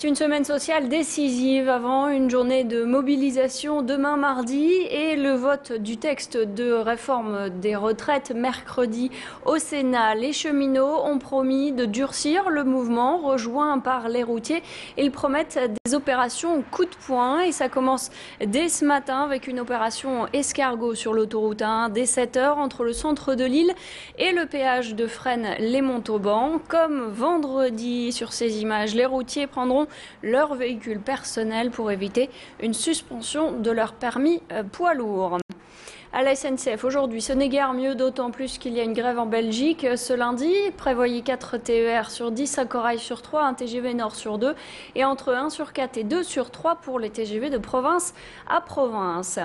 C'est une semaine sociale décisive avant une journée de mobilisation demain mardi et le vote du texte de réforme des retraites mercredi au Sénat. Les cheminots ont promis de durcir le mouvement rejoint par les routiers. Ils promettent des opérations coup de poing et ça commence dès ce matin avec une opération escargot sur l'autoroute 1 dès 7h entre le centre de l'île et le péage de Fresnes les Montauban. Comme vendredi sur ces images, les routiers prendront leur véhicule personnel pour éviter une suspension de leur permis euh, poids lourd à la SNCF. Aujourd'hui, ce n'est guère mieux, d'autant plus qu'il y a une grève en Belgique. Ce lundi, prévoyez 4 TER sur 10, un corail sur 3, un TGV Nord sur 2 et entre 1 sur 4 et 2 sur 3 pour les TGV de province à province.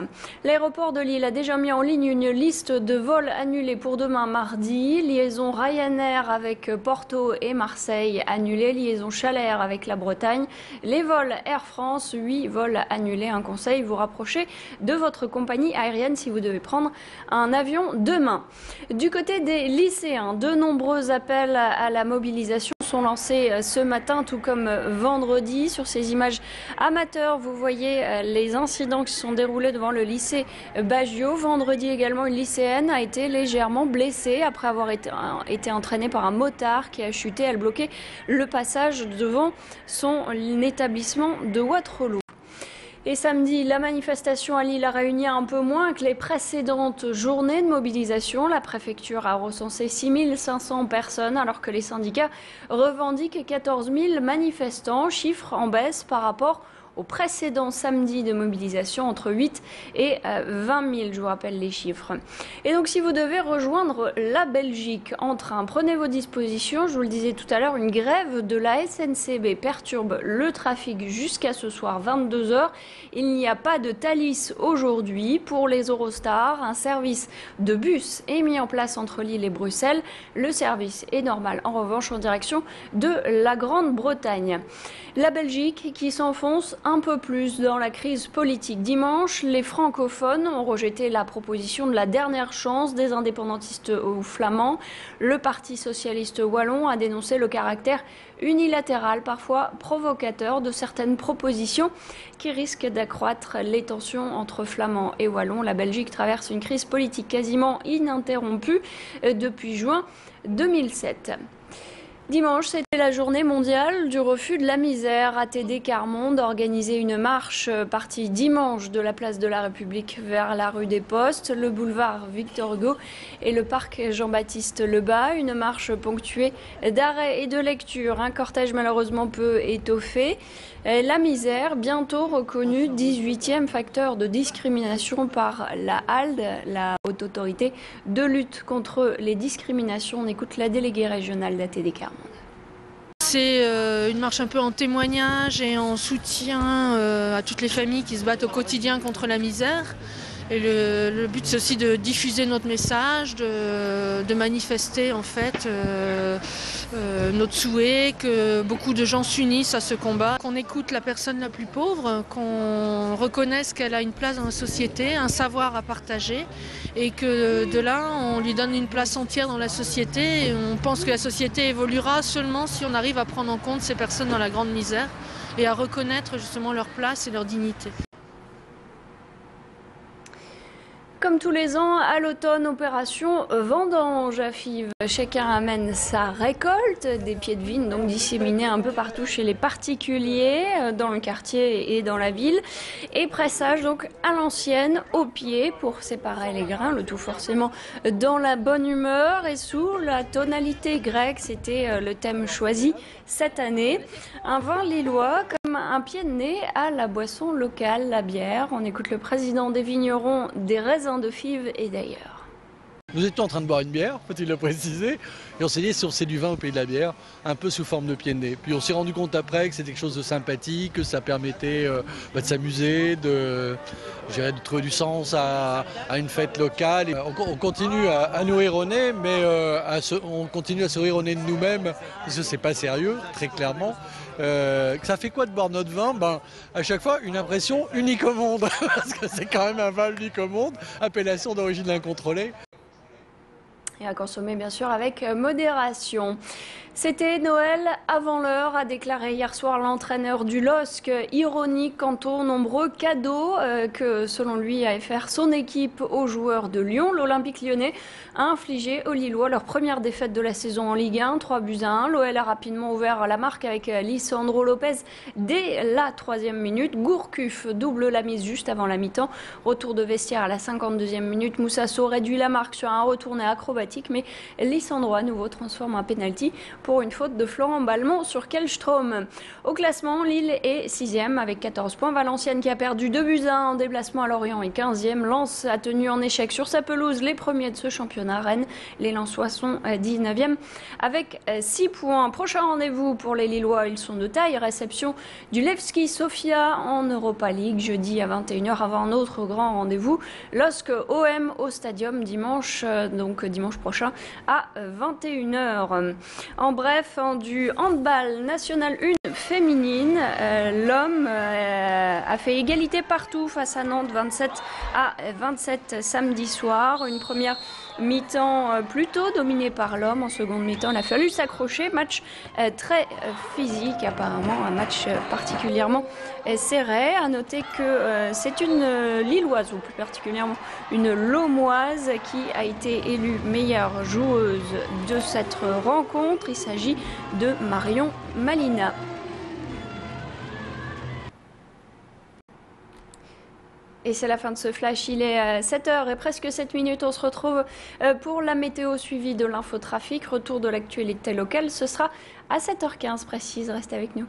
L'aéroport de Lille a déjà mis en ligne une liste de vols annulés pour demain mardi. Liaison Ryanair avec Porto et Marseille annulée. Liaison Chalair avec la Bretagne. Les vols Air France, 8 vols annulés. Un conseil, vous rapprochez de votre compagnie aérienne si vous devez prendre un avion demain. Du côté des lycéens, de nombreux appels à la mobilisation sont lancés euh, ce matin, tout comme euh, vendredi. Sur ces images amateurs, vous voyez euh, les incidents qui se sont déroulés devant le lycée Baggio. Vendredi également, une lycéenne a été légèrement blessée après avoir été, été entraînée par un motard qui a chuté. Elle bloquait le passage devant son établissement de Waterloo. Et samedi, la manifestation à Lille a réuni un peu moins que les précédentes journées de mobilisation. La préfecture a recensé 6500 personnes alors que les syndicats revendiquent 14 000 manifestants, chiffre en baisse par rapport au précédent samedi de mobilisation entre 8 et 20 euh, 000, je vous rappelle les chiffres. Et donc si vous devez rejoindre la Belgique en train, prenez vos dispositions. Je vous le disais tout à l'heure, une grève de la SNCB perturbe le trafic jusqu'à ce soir 22h. Il n'y a pas de Thalys aujourd'hui. Pour les Eurostars, un service de bus est mis en place entre Lille et Bruxelles. Le service est normal en revanche en direction de la Grande-Bretagne. La Belgique qui s'enfonce un peu plus dans la crise politique. Dimanche, les francophones ont rejeté la proposition de la dernière chance des indépendantistes flamands. Le Parti socialiste wallon a dénoncé le caractère unilatéral, parfois provocateur, de certaines propositions qui risquent d'accroître les tensions entre flamands et wallons. La Belgique traverse une crise politique quasiment ininterrompue euh, depuis juin 2007. Dimanche, c'était la journée mondiale du refus de la misère. ATD Carmonde organisait une marche euh, partie dimanche de la place de la République vers la rue des Postes, le boulevard Victor Hugo et le parc Jean-Baptiste Lebas. Une marche ponctuée d'arrêts et de lectures. Un cortège malheureusement peu étoffé. La misère, bientôt reconnue 18e facteur de discrimination par la HALD, Haute Autorité de lutte contre les discriminations. On écoute la déléguée régionale d'ATD Carmonde. C'est euh, une marche un peu en témoignage et en soutien euh, à toutes les familles qui se battent au quotidien contre la misère. Et le, but c'est aussi de diffuser notre message, de, manifester en fait euh, euh, notre souhait, que beaucoup de gens s'unissent à ce combat, qu'on écoute la personne la plus pauvre, qu'on reconnaisse qu'elle a une place dans la société, un savoir à partager et que de là on lui donne une place entière dans la société. On pense que la société évoluera seulement si on arrive à prendre en compte ces personnes dans la grande misère et à reconnaître justement leur place et leur dignité. Comme tous les ans, à l'automne, opération vendange à Fives. Chacun amène sa récolte, des pieds de vigne donc disséminés un peu partout chez les particuliers, euh, dans le quartier et dans la ville. Et pressage donc à l'ancienne, au pied, pour séparer les grains, le tout forcément dans la bonne humeur et sous la tonalité grecque. C'était euh, le thème choisi cette année. Un vin lillois un pied de nez à la boisson locale, la bière. On écoute le président des vignerons des raisins de Fives et d'ailleurs. Nous étions en train de boire une bière, faut-il le préciser, et on s'est dit si on c'est du vin au pays de la bière, un peu sous forme de pied de nez. Puis on s'est rendu compte après que c'était quelque chose de sympathique, que ça permettait euh, bah, de s'amuser, de, de trouver du sens à, une fête locale. on, continue à, nous erroner, mais euh, on continue à se rire de nous-mêmes, parce que c'est pas sérieux, très clairement. Euh, ça fait quoi de boire notre vin? Ben, À chaque fois, une impression unique au monde, parce que c'est quand même un vin unique au monde, appellation d'origine incontrôlée. Et à consommer bien sûr avec modération. C'était Noël avant l'heure, a déclaré hier soir l'entraîneur du LOSC, ironique quant aux nombreux cadeaux euh, que, selon lui, a fait son équipe aux joueurs de Lyon. L'Olympique lyonnais a infligé aux Lillois leur première défaite de la saison en Ligue 1, 3 buts à 1. L'OL a rapidement ouvert la marque avec Lisandro Lopez dès la troisième minute. Gourcuff double la mise juste avant la mi-temps. Retour de vestiaire à la 52e minute. Moussasso réduit la marque sur un retourné acrobatique, mais Lisandro à nouveau transforme un penalty pour une faute de Florent Balmont sur Kelstrom. Au classement, Lille est 6e avec 14 points. Valenciennes qui a perdu 2 buts à 1 en déplacement à Lorient est 15e. Lens a tenu en échec sur sa pelouse les premiers de ce championnat. Rennes, les Lensois sont 19e avec 6 points. Prochain rendez-vous pour les Lillois, ils sont de taille. Réception du Levski Sofia en Europa League jeudi à 21h avant un autre grand rendez-vous. LOSC OM au Stadium dimanche, euh, donc dimanche prochain à 21h. En bref, en du handball national 1 féminine, euh, l'homme euh, a fait égalité partout face à Nantes 27 à 27 samedi soir. Une première mi-temps euh, plutôt dominée par l'homme. En seconde mi-temps, il a fallu s'accrocher. Match très physique, apparemment un match particulièrement serré. À noter que c'est une Lilloise, ou plus particulièrement une Lomoise, qui a été élue meilleure joueuse de cette rencontre. Il s'agit de Marion Malina. Et c'est la fin de ce flash. Il est 7h euh, et presque 7 minutes. On se retrouve euh, pour la météo suivie de l'infotrafic. Retour de l'actualité locale. Ce sera à 7h15 précise. Restez avec nous.